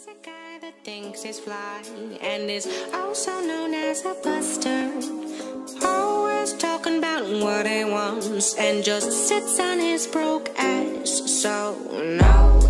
He's a guy that thinks he's fly and is also known as a buster. Always talking about what he wants and just sits on his broke ass. So, no.